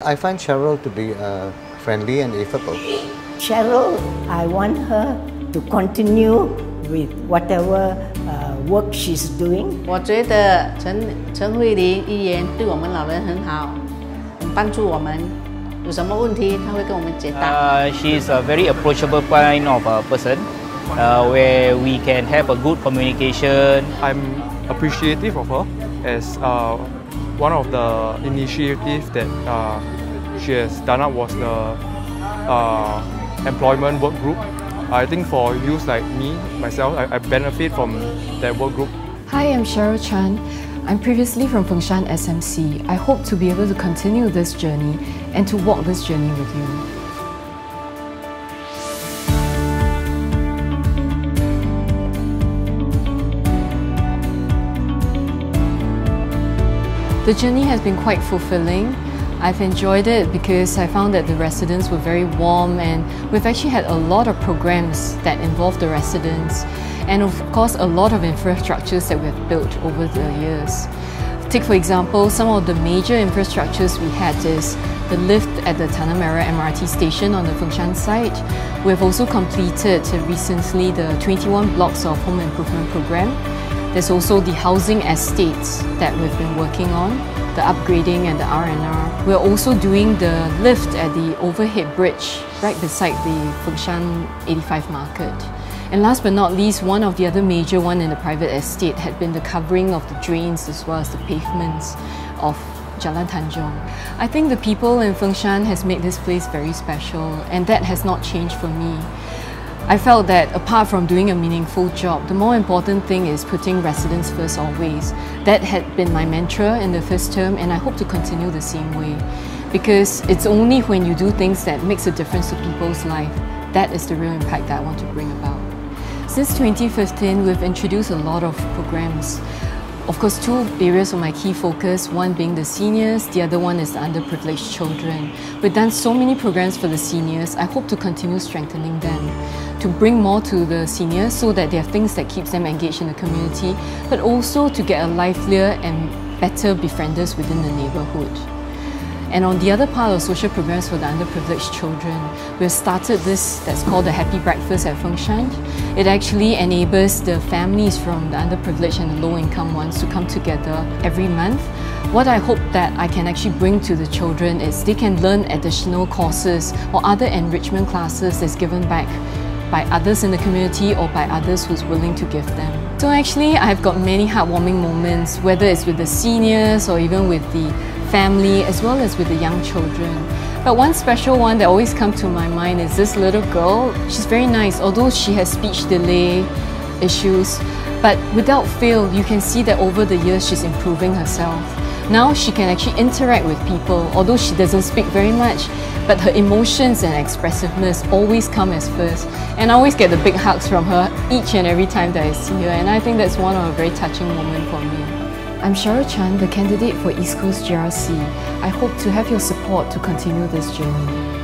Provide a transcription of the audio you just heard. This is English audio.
I find Cheryl to be uh, friendly and affable. Cheryl, I want her to continue with whatever uh, work she's doing. 我觉得陈陈慧琳议员对我们老人很好，很帮助我们，有什么问题他会跟我们解答。 Uh, she's a very approachable kind of a person uh, where we can have a good communication. I'm appreciative of her as uh, one of the initiatives that uh, she has done up was the uh, employment work group. I think for youth like me, myself, I, I benefit from that work group. Hi, I'm Cheryl Chan. I'm previously from Fengshan SMC. I hope to be able to continue this journey and to walk this journey with you. The journey has been quite fulfilling. I've enjoyed it because I found that the residents were very warm and we've actually had a lot of programs that involve the residents and of course a lot of infrastructures that we've built over the years. Take for example, some of the major infrastructures we had is the lift at the Tanah Merah MRT station on the Fengshan site. We've also completed recently the 21 blocks of home improvement program there's also the housing estates that we've been working on, the upgrading and the R&R. We're also doing the lift at the overhead bridge right beside the Fengshan 85 market. And last but not least, one of the other major one in the private estate had been the covering of the drains as well as the pavements of Jalan Tanjong. I think the people in Fengshan has made this place very special and that has not changed for me. I felt that apart from doing a meaningful job, the more important thing is putting residents first always. That had been my mantra in the first term and I hope to continue the same way. Because it's only when you do things that makes a difference to people's life, that is the real impact that I want to bring about. Since 2015, we've introduced a lot of programs. Of course, two areas of my key focus, one being the seniors, the other one is the underprivileged children. We've done so many programs for the seniors, I hope to continue strengthening them, to bring more to the seniors so that there are things that keeps them engaged in the community, but also to get a livelier and better befrienders within the neighbourhood. And on the other part of social programs for the underprivileged children, we've started this that's called the Happy Breakfast at Fengshan. It actually enables the families from the underprivileged and the low-income ones to come together every month. What I hope that I can actually bring to the children is they can learn additional courses or other enrichment classes that's given back by others in the community or by others who's willing to give them. So actually, I've got many heartwarming moments, whether it's with the seniors or even with the family as well as with the young children. But one special one that always comes to my mind is this little girl. She's very nice, although she has speech delay issues. But without fail, you can see that over the years she's improving herself. Now she can actually interact with people, although she doesn't speak very much, but her emotions and expressiveness always come as first. And I always get the big hugs from her each and every time that I see her, and I think that's one of a very touching moment for me. I'm Cheryl Chan, the candidate for East Coast GRC. I hope to have your support to continue this journey.